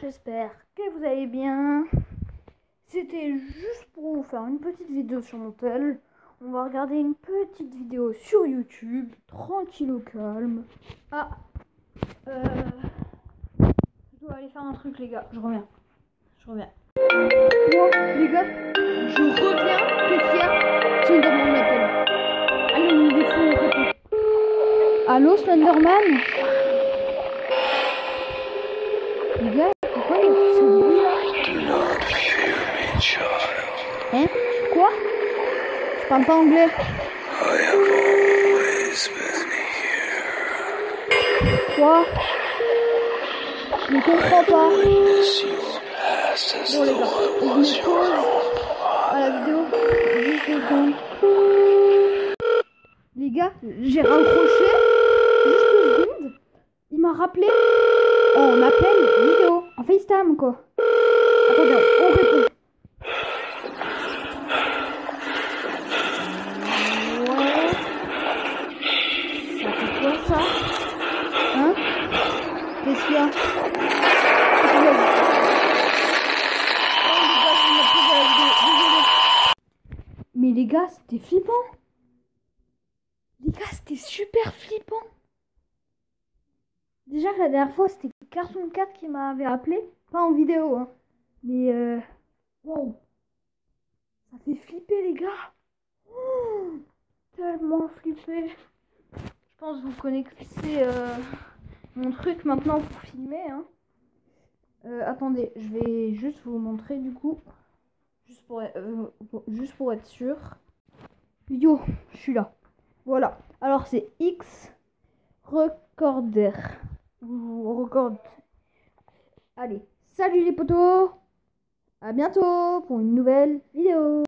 j'espère que vous allez bien. C'était juste pour vous faire une petite vidéo sur mon tel. On va regarder une petite vidéo sur YouTube, tranquille au calme. Ah, euh, je dois aller faire un truc les gars, je reviens. Je reviens. Moi, les gars, je reviens. Qu'est-ce qu'il y a Si on demande l'appel. Allez, on est des fous, on. Allô, Slenderman? Les Hein? Quoi? Je parle pas anglais. Quoi? Je ne comprends pas. Bon les gars, je mets pause à la vidéo. Juste deux secondes. Les gars, j'ai raccroché. Juste deux secondes. Il m'a rappelé. On appelle vidéo. En FaceTime quoi? Attendez, on répond. Ouais. Ça fait quoi ça Hein Qu'est-ce qu'il y a. Mais les gars, c'était flippant. Les gars, c'était super flippant. Déjà la dernière fois, c'était Cartoon 4 qui m'avait appelé. Pas en vidéo, hein. Mais, euh... Wow. Ça fait flipper, les gars. Oh, tellement flippé. Je pense que vous connaissez euh, mon truc maintenant pour filmer, hein. Euh, attendez, je vais juste vous montrer du coup. Juste pour, pour- juste pour être sûr. Yo, je suis là. Voilà. Alors c'est X Recorder. Ou Record. Allez, salut les potos. À bientôt pour une nouvelle vidéo.